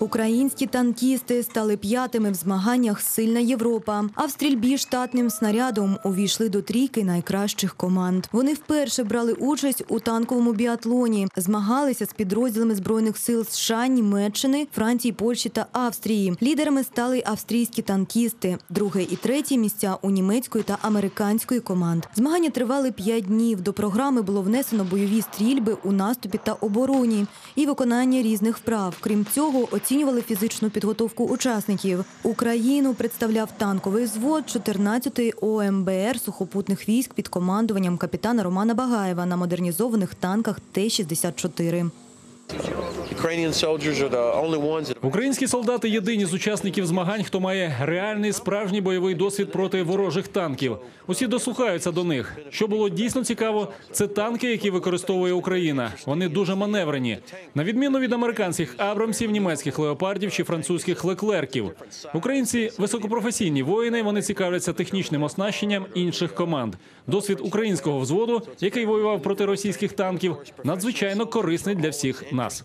Українські танкісти стали п'ятими в змаганнях Сильна Європа. А в стрільбі штатним снарядом увійшли до трійки найкращих команд. Вони вперше брали участь у танковому біатлоні, змагалися з підрозділами збройних сил США, Німеччини, Франції, Польщі та Австрії. Лідерами стали австрійські танкісти. Друге і третє місця у німецької та американської команд. Змагання тривали п'ять днів. До програми було внесено бойові стрільби у наступі та обороні і виконання різних вправ. Крім цього, оцінювали фізичну підготовку учасників. Україну представляв танковий звод 14-ї ОМБР сухопутних військ під командуванням капітана Романа Багаєва на модернізованих танках Т-64. Українські солдати єдині з учасників змагань, хто має реальний справжній бойовий досвід проти ворожих танків. Усі дослухаються до них. Що було дійсно цікаво, це танки, які використовує Україна. Вони дуже маневрені, на відміну від американських абрамсів, німецьких леопардів чи французьких леклерків. Українці високопрофесійні воїни. Вони цікавляться технічним оснащенням інших команд. Досвід українського взводу, який воював проти російських танків, надзвичайно корисний для всіх нас.